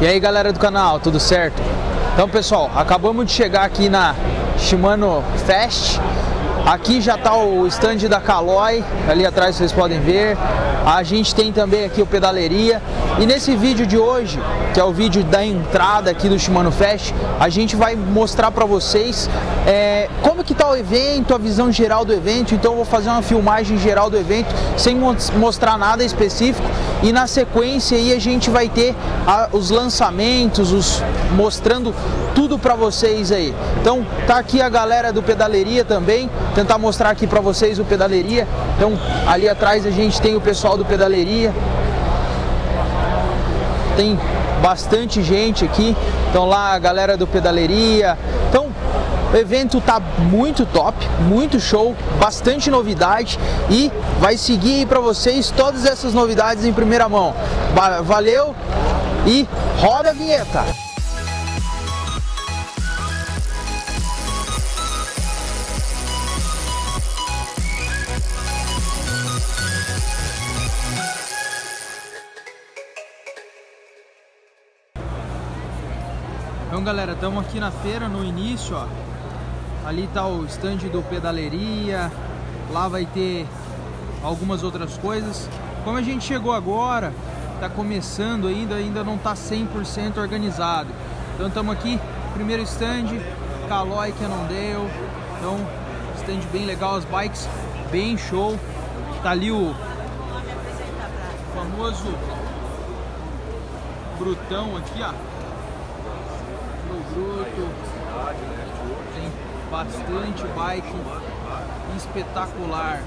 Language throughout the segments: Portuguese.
E aí galera do canal, tudo certo? Então pessoal, acabamos de chegar aqui na Shimano Fest Aqui já está o stand da Caloi, ali atrás vocês podem ver. A gente tem também aqui o Pedaleria. E nesse vídeo de hoje, que é o vídeo da entrada aqui do Shimano Fest, a gente vai mostrar para vocês é, como que está o evento, a visão geral do evento. Então eu vou fazer uma filmagem geral do evento, sem mostrar nada específico. E na sequência aí a gente vai ter a, os lançamentos, os mostrando tudo para vocês aí. Então tá aqui a galera do Pedaleria também tentar mostrar aqui para vocês o Pedaleria. Então, ali atrás a gente tem o pessoal do Pedaleria. Tem bastante gente aqui. Então lá a galera do Pedaleria. Então, o evento tá muito top, muito show, bastante novidade e vai seguir para vocês todas essas novidades em primeira mão. Valeu e roda a vinheta! Galera, estamos aqui na feira no início, ó. Ali tá o stand do Pedaleria, lá vai ter algumas outras coisas. Como a gente chegou agora, tá começando ainda, ainda não tá 100% organizado. Então estamos aqui, primeiro stand, Caloi Cannondale. Então, stand bem legal, as bikes bem show. Tá ali o famoso Brutão aqui, ó bruto. Tem bastante bike espetacular.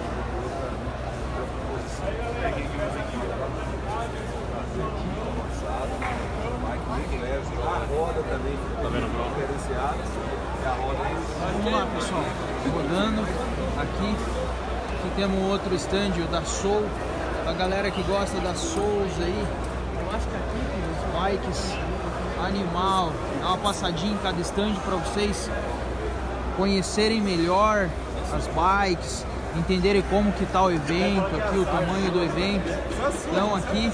roda também, vendo diferenciada. Vamos lá pessoal, rodando aqui. Aqui temos outro stand da Soul. A galera que gosta da Souls aí. Bikes animal. Dá uma passadinha em cada stand para vocês conhecerem melhor as bikes, entenderem como que tá o evento, aqui o tamanho do evento. Então aqui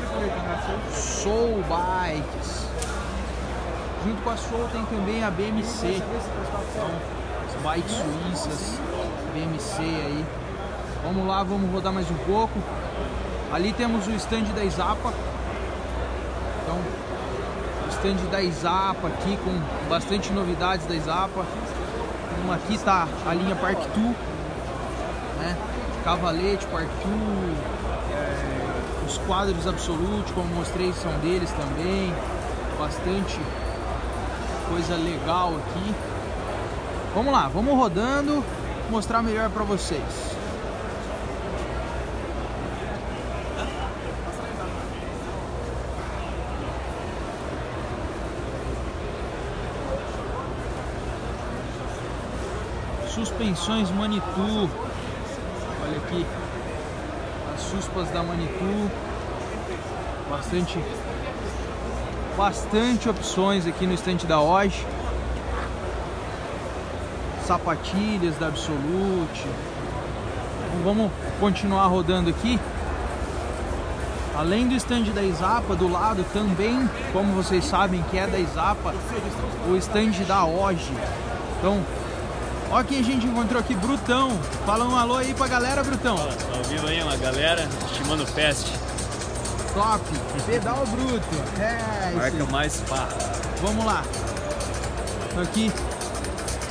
Soul Bikes. Junto com a Soul tem também a BMC. Então, as bikes suíças, BMC aí. Vamos lá, vamos rodar mais um pouco. Ali temos o stand da Isapa. Então, stand da Isapa aqui com bastante novidades da Isapa. Uma aqui está a linha Park 2, né? Cavalete, Park 2, é, os quadros Absolute, como mostrei, são deles também. Bastante coisa legal aqui. Vamos lá, vamos rodando, mostrar melhor para vocês. Suspensões Manitou. Olha aqui as suspas da Manitou. Bastante bastante opções aqui no estante da Oge. Sapatilhas da Absolute. Então vamos continuar rodando aqui. Além do stand da Isapa, do lado também, como vocês sabem que é da Isapa, o stand da Oge. Então Ó quem a gente encontrou aqui, Brutão. Fala um alô aí pra galera, Brutão. Fala, tá ao vivo aí uma galera, estimando Fest. Top, pedal bruto. É, Marca mais pá. Vamos lá. Aqui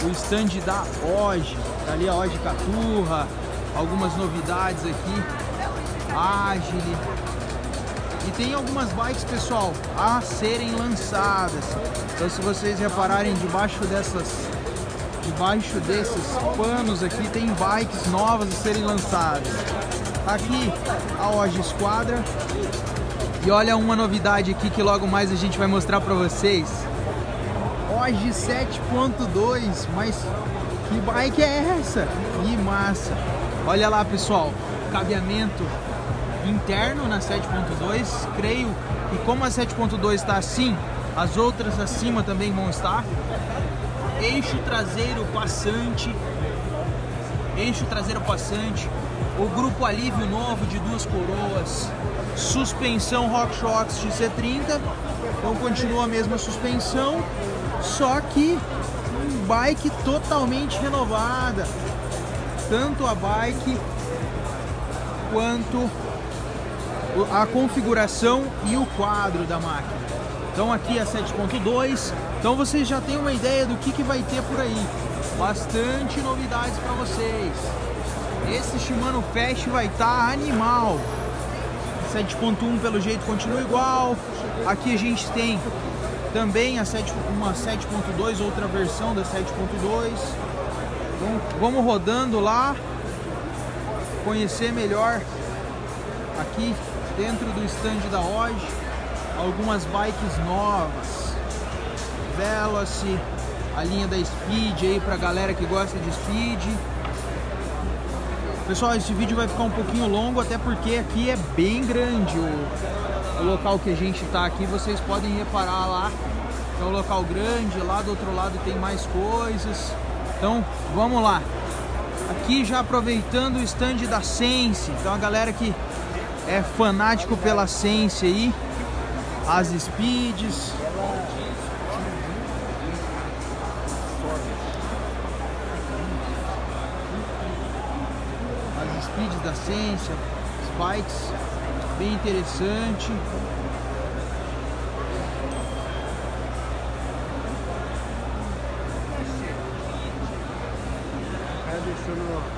o stand da Oge. Tá ali a Oge Caturra. Algumas novidades aqui. Agile. E tem algumas bikes, pessoal, a serem lançadas. Então se vocês repararem debaixo dessas Debaixo desses panos aqui tem bikes novas a serem lançadas. Aqui a Oge Esquadra. E olha uma novidade aqui que logo mais a gente vai mostrar para vocês. Oge 7.2, mas que bike é essa? Que massa! Olha lá pessoal, cabeamento interno na 7.2, creio que como a 7.2 está assim, as outras acima também vão estar eixo traseiro passante, eixo traseiro passante, o grupo alívio novo de duas coroas, suspensão RockShox XC30 Então continua a mesma suspensão, só que um bike totalmente renovada. Tanto a bike quanto a configuração e o quadro da máquina. Então aqui é 7.2, então vocês já têm uma ideia do que, que vai ter por aí. Bastante novidades para vocês. Esse Shimano Fast vai estar tá animal. 7.1 pelo jeito continua igual. Aqui a gente tem também a 7, uma 7.2, outra versão da 7.2. Então vamos rodando lá, conhecer melhor aqui dentro do stand da hoje algumas bikes novas. Veloci, a linha da Speed aí pra galera que gosta de Speed. Pessoal, esse vídeo vai ficar um pouquinho longo, até porque aqui é bem grande o, o local que a gente está aqui. Vocês podem reparar lá, é um local grande, lá do outro lado tem mais coisas. Então, vamos lá. Aqui já aproveitando o stand da Sense, então a galera que é fanático pela Sense aí, as Speeds, speeds da Sense, spikes, bem interessante. Deixando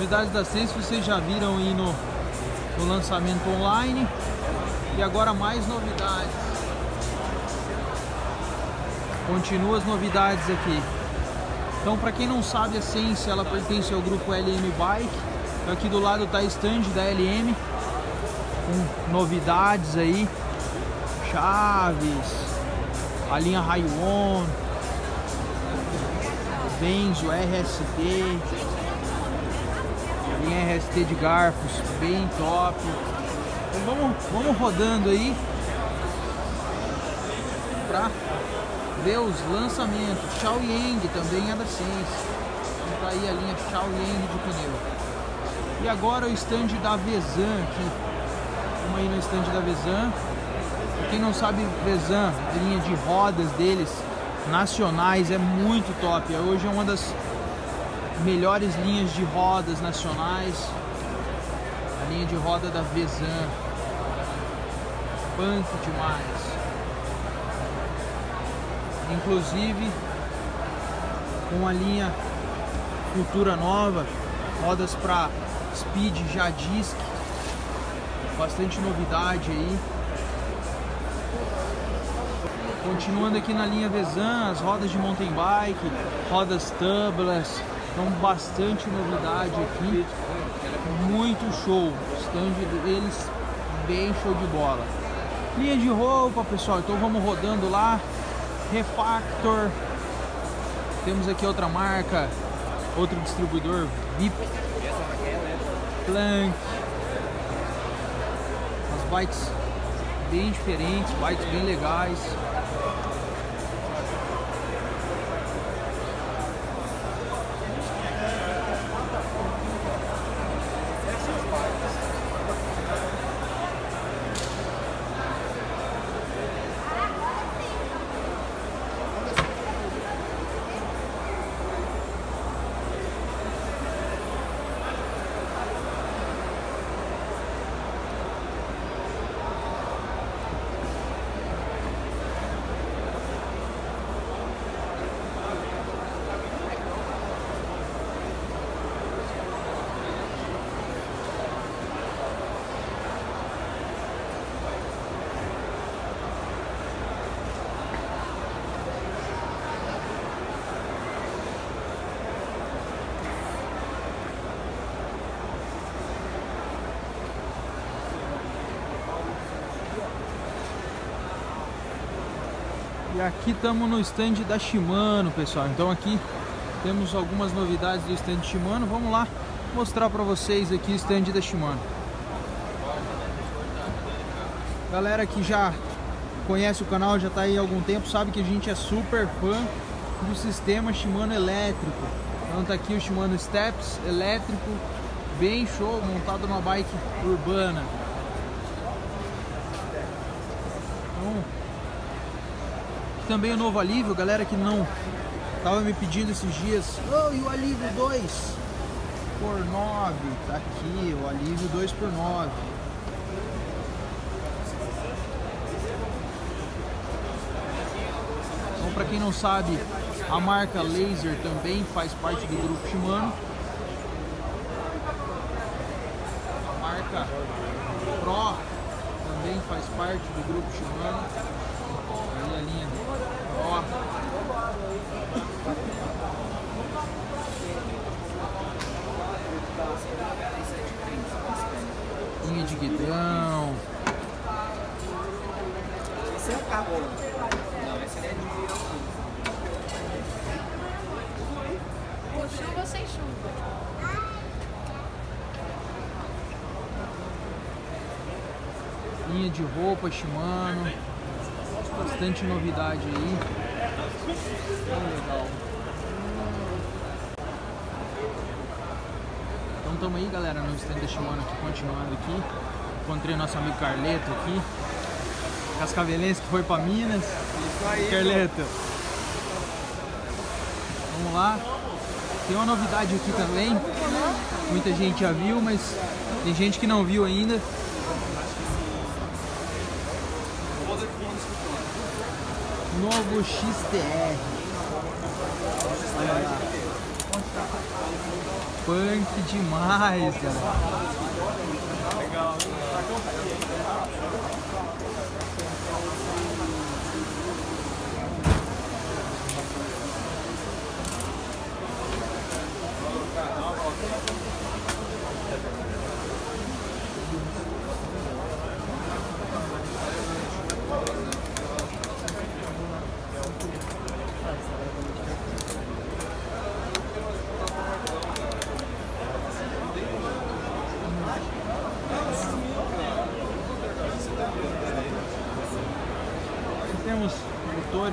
novidades da Sense vocês já viram aí no, no lançamento online. E agora mais novidades. Continua as novidades aqui. Então, para quem não sabe, a Sense ela pertence ao grupo LM Bike. Aqui do lado está a stand da LM com novidades aí, chaves, a linha Raiwan, Benzo, RST, linha RST de garfos, bem top. Então vamos, vamos rodando aí pra ver os lançamentos. Xiaoyang também é da Sense. Então tá aí a linha Xiaoyang de pneu. E agora o stand da Vezan aqui. Vamos aí no stand da Vezan. Quem não sabe, Vezan, a linha de rodas deles, nacionais, é muito top. Hoje é uma das melhores linhas de rodas nacionais. A linha de roda da Vezan. Punk demais. Inclusive com a linha Futura nova, rodas para Speed já Disc. Bastante novidade aí. Continuando aqui na linha Vezan, as rodas de mountain bike, rodas tubeless, então bastante novidade aqui, muito show, stand deles bem show de bola. Linha de roupa pessoal, então vamos rodando lá, Refactor, temos aqui outra marca, outro distribuidor VIP, Plank, as bikes bem diferentes, bikes bem legais. Aqui estamos no stand da Shimano, pessoal. Então aqui temos algumas novidades do stand Shimano. Vamos lá mostrar para vocês aqui o stand da Shimano. Galera que já conhece o canal, já está aí há algum tempo, sabe que a gente é super fã do sistema Shimano elétrico. Então tá aqui o Shimano Steps elétrico, bem show, montado numa bike urbana. Então, também o novo alívio, galera que não tava me pedindo esses dias, oh, e o alívio 2 por 9, tá aqui, o alívio 2 por 9. Então, para quem não sabe, a marca Laser também faz parte do grupo Shimano. A marca Pro também faz parte do grupo Shimano. Aí a linha Pro. Linha de guidão. Esse é o carro. Não, esse é de Com chuva ou sem chuva? linha de roupa Shimano, bastante novidade aí. legal. Estamos aí galera no stand da Shimano aqui, continuando aqui. Encontrei nosso amigo Carleto aqui. Cascavelense que foi para Minas. Isso aí. Carleto. Vamos lá. Tem uma novidade aqui também. Muita gente já viu, mas tem gente que não viu ainda. Novo XTR. Olha lá. Punk demais, galera. Temos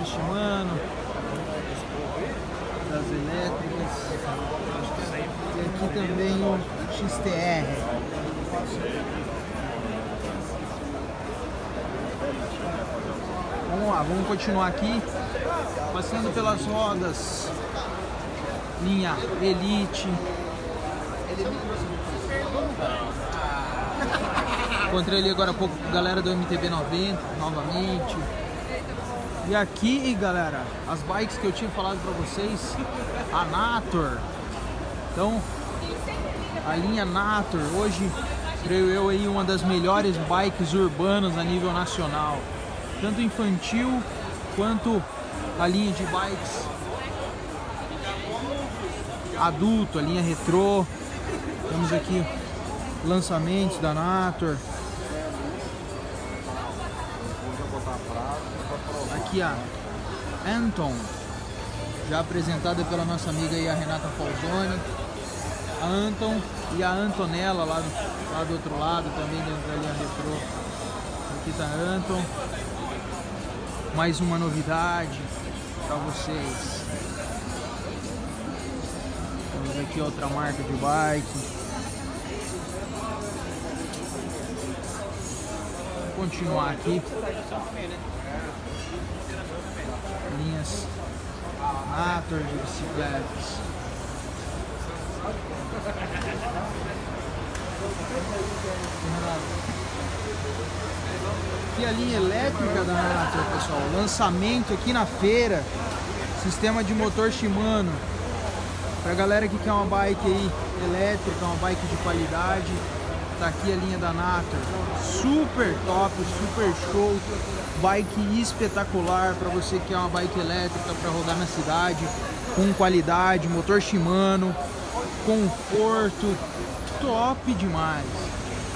Shimano, das elétricas. E aqui também o XTR. Vamos lá, vamos continuar aqui. Passando pelas rodas. Linha Elite. Encontrei ali agora há pouco a galera do MTB 90 novamente. E aqui, galera, as bikes que eu tinha falado pra vocês, a Nator. Então, a linha Nator, hoje, creio eu aí, uma das melhores bikes urbanas a nível nacional. Tanto infantil, quanto a linha de bikes adulto, a linha retrô. Temos aqui lançamentos da Nator. Aqui a Anton, já apresentada pela nossa amiga aí, a Renata Falzoni. A Anton e a Antonella lá do, lá do outro lado, também dentro da linha retrô. Aqui tá a Anton. Mais uma novidade para vocês. Temos aqui outra marca de bike. Continuar aqui. Linhas Nator de bicicletas. Aqui a linha elétrica da Nator, pessoal. Lançamento aqui na feira. Sistema de motor Shimano. Pra galera que quer uma bike aí elétrica, uma bike de qualidade, tá aqui a linha da Nator. Super top, super show. Bike espetacular para você que quer uma bike elétrica para rodar na cidade, com qualidade, motor Shimano, conforto, top demais.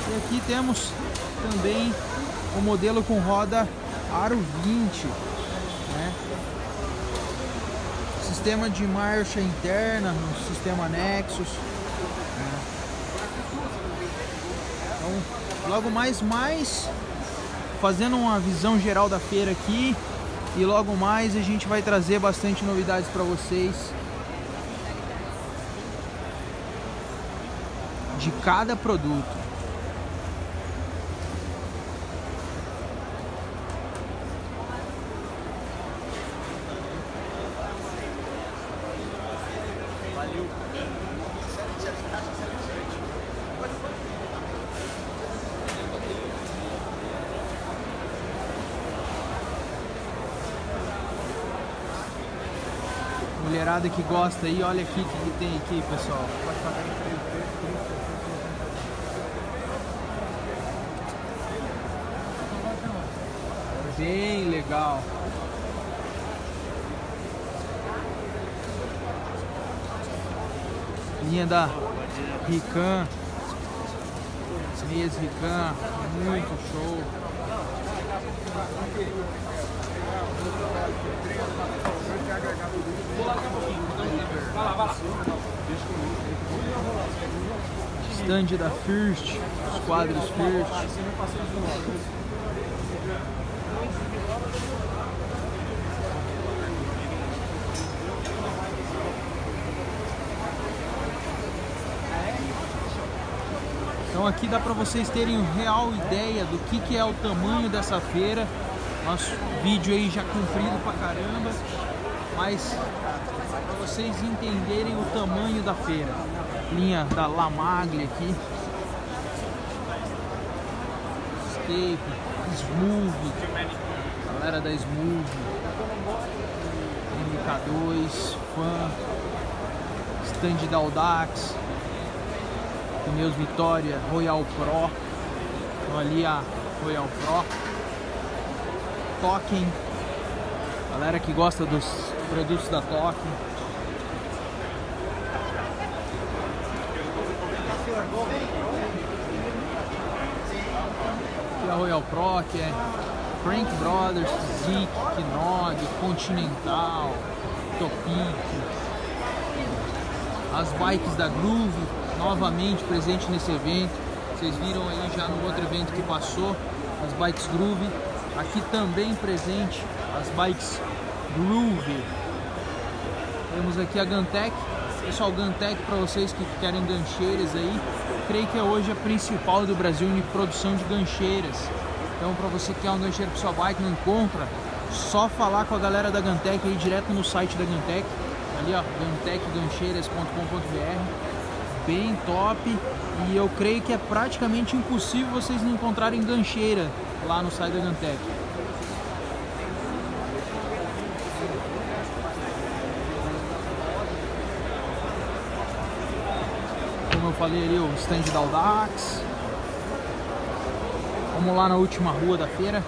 E aqui temos também o modelo com roda Aro 20, né? sistema de marcha interna, no sistema Nexus. né? Então, logo mais, mais fazendo uma visão geral da feira aqui e logo mais a gente vai trazer bastante novidades para vocês de cada produto. Mulherada que gosta aí, olha aqui o que, que tem aqui, pessoal. Bem legal. Linha da Rican. Meias Rican, muito show. Stand da First, os quadros First. Então aqui dá para vocês terem real ideia do que, que é o tamanho dessa feira. Nosso vídeo aí já comprido pra caramba, para vocês entenderem o tamanho da feira. Linha da Lamaglia aqui. Escape, Smooth, galera da Smooth, MK2, Fan, stand da Audax, pneus Vitória, Royal Pro, então ali a Royal Pro, Token, galera que gosta dos produtos da Token. Aqui a Royal Pro, que é Frank Brothers, Zik, Knog, Continental, Topic, as bikes da Groove, novamente presente nesse evento. Vocês viram aí já no outro evento que passou, as bikes Groove. Aqui também presente as bikes Groove. Temos aqui a Gantec. Pessoal, Gantec para vocês que querem gancheiras aí, creio que é hoje a principal do Brasil em produção de gancheiras. Então, para você que quer um gancheiro para sua bike, não encontra, só falar com a galera da Gantec aí direto no site da Gantec, ali ó, gantecgancheiras.com.br, bem top. E eu creio que é praticamente impossível vocês não encontrarem gancheira lá no site da Gantec. Falei ali, o stand da Audax. Vamos lá na última rua da feira.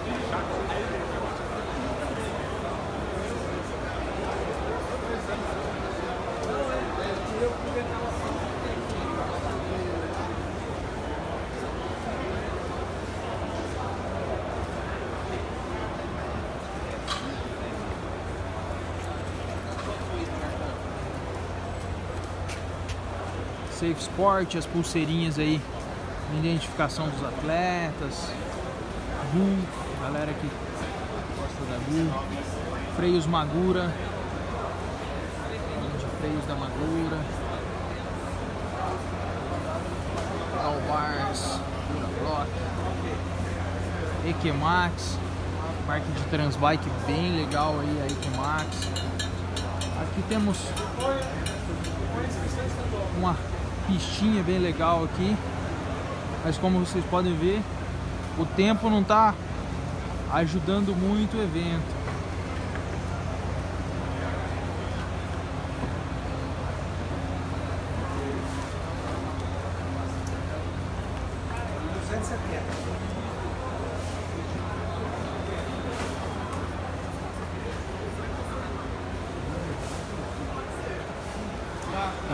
Safe Sport, as pulseirinhas aí, identificação dos atletas, Bull, galera que gosta da Bull, freios Magura, de freios da Magura, Alvars, Block, Equemax, marca de Transbike bem legal aí, a Equemax. Aqui temos uma pistinha bem legal aqui. Mas como vocês podem ver, o tempo não está ajudando muito o evento.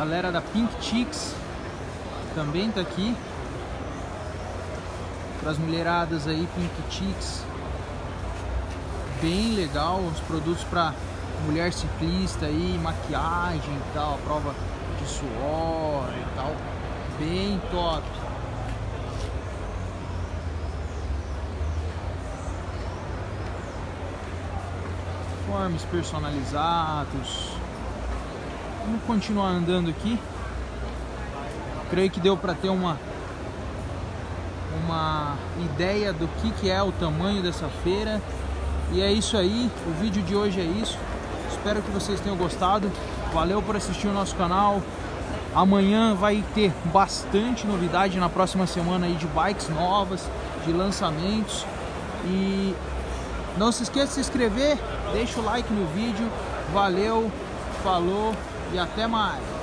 Galera da Pink Chicks também tá aqui. Para as mulheradas aí, Pink Chicks. Bem legal, os produtos para mulher ciclista aí, maquiagem e tal, prova de suor e tal. Bem top. Uniformes personalizados. Vamos continuar andando aqui. Creio que deu para ter uma uma ideia do que, que é o tamanho dessa feira. E é isso aí, o vídeo de hoje é isso. Espero que vocês tenham gostado. Valeu por assistir o nosso canal. Amanhã vai ter bastante novidade na próxima semana aí de bikes novas, de lançamentos. E não se esqueça de se inscrever, deixa o like no vídeo. Valeu, falou e até mais.